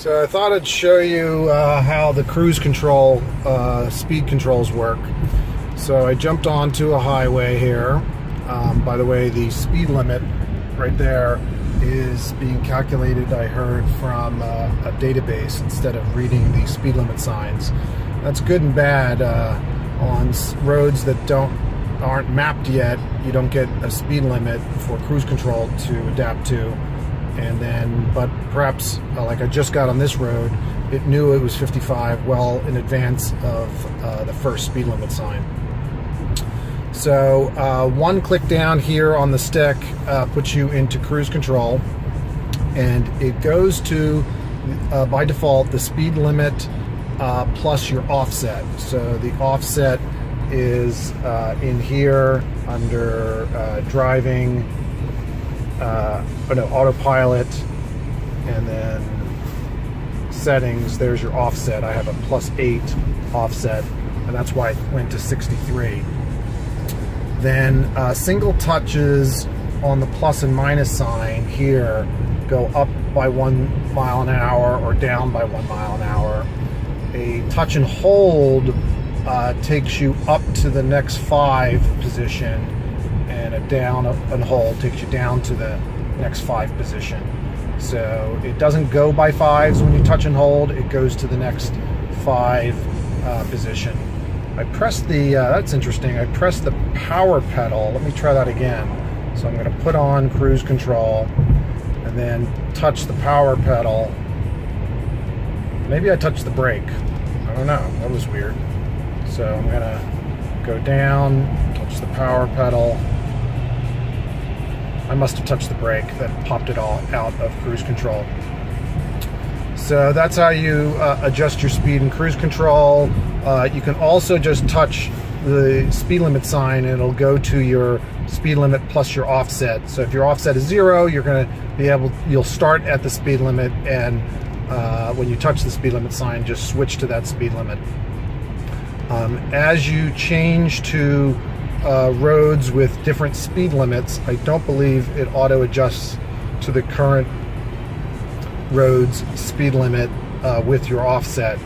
So I thought I'd show you uh, how the cruise control uh, speed controls work. So I jumped onto a highway here. Um, by the way, the speed limit right there is being calculated, I heard, from uh, a database instead of reading the speed limit signs. That's good and bad uh, on roads that don't aren't mapped yet. You don't get a speed limit for cruise control to adapt to and then but perhaps uh, like I just got on this road it knew it was 55 well in advance of uh, the first speed limit sign. So uh, one click down here on the stick uh, puts you into cruise control. And it goes to uh, by default the speed limit uh, plus your offset. So the offset is in here under driving uh, oh no, autopilot, and then settings, there's your offset. I have a plus eight offset, and that's why it went to 63. Then uh, single touches on the plus and minus sign here go up by one mile an hour or down by one mile an hour. A touch and hold uh, takes you up to the next five position and a down and hold takes you down to the next five position. So it doesn't go by fives when you touch and hold, it goes to the next five uh, position. I press the, uh, that's interesting, I press the power pedal. Let me try that again. So I'm going to put on cruise control and then touch the power pedal. Maybe I touched the brake. I don't know. That was weird. So I'm going to go down, touch the power pedal, I must have touched the brake that popped it all out of cruise control. So that's how you uh, adjust your speed in cruise control. Uh, you can also just touch the speed limit sign and it'll go to your speed limit plus your offset. So if your offset is zero, you're going to be able, you'll start at the speed limit and uh, when you touch the speed limit sign, just switch to that speed limit. Um, as you change to uh, roads with different speed limits, I don't believe it auto adjusts to the current road's speed limit uh, with your offset.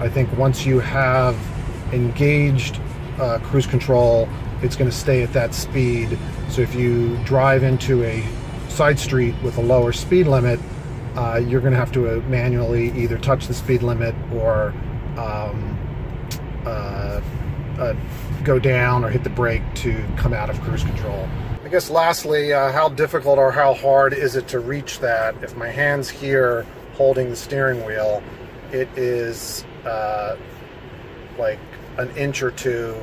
I think once you have engaged uh, cruise control, it's going to stay at that speed. So if you drive into a side street with a lower speed limit, uh, you're going to have to uh, manually either touch the speed limit or um, uh, go down or hit the brake to come out of cruise control. I guess lastly, uh, how difficult or how hard is it to reach that? If my hand's here holding the steering wheel, it is uh, like an inch or two.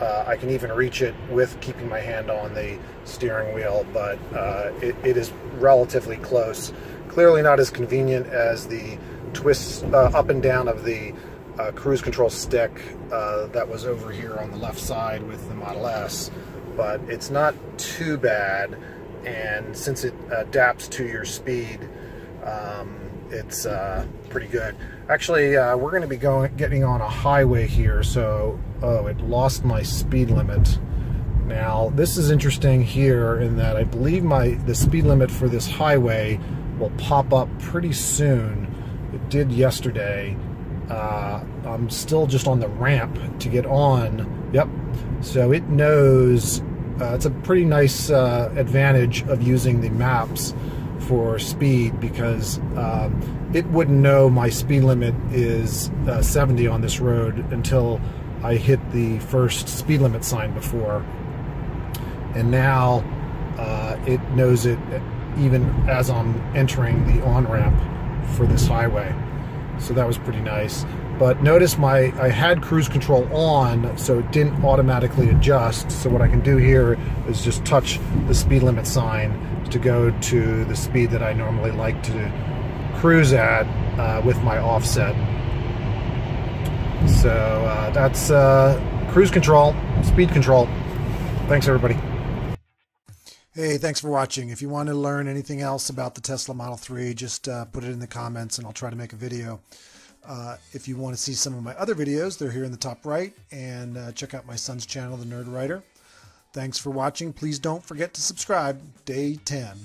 Uh, I can even reach it with keeping my hand on the steering wheel, but uh, it, it is relatively close. Clearly not as convenient as the twists uh, up and down of the uh, cruise control stick uh, that was over here on the left side with the Model S, but it's not too bad. And since it adapts to your speed, um, it's uh, pretty good. Actually, uh, we're going to be going getting on a highway here, so oh, it lost my speed limit. Now, this is interesting here in that I believe my the speed limit for this highway will pop up pretty soon. It did yesterday uh, I'm still just on the ramp to get on. Yep. So it knows uh, it's a pretty nice uh, advantage of using the maps for speed because um, it wouldn't know my speed limit is uh, 70 on this road until I hit the first speed limit sign before. And now uh, it knows it even as I'm entering the on ramp for this highway so that was pretty nice. But notice my I had cruise control on, so it didn't automatically adjust. So what I can do here is just touch the speed limit sign to go to the speed that I normally like to cruise at uh, with my offset. So uh, that's uh, cruise control, speed control. Thanks, everybody. Hey, thanks for watching. If you want to learn anything else about the Tesla Model 3, just uh, put it in the comments and I'll try to make a video. Uh, if you want to see some of my other videos, they're here in the top right. And uh, check out my son's channel, The Nerdwriter. Thanks for watching. Please don't forget to subscribe. Day 10.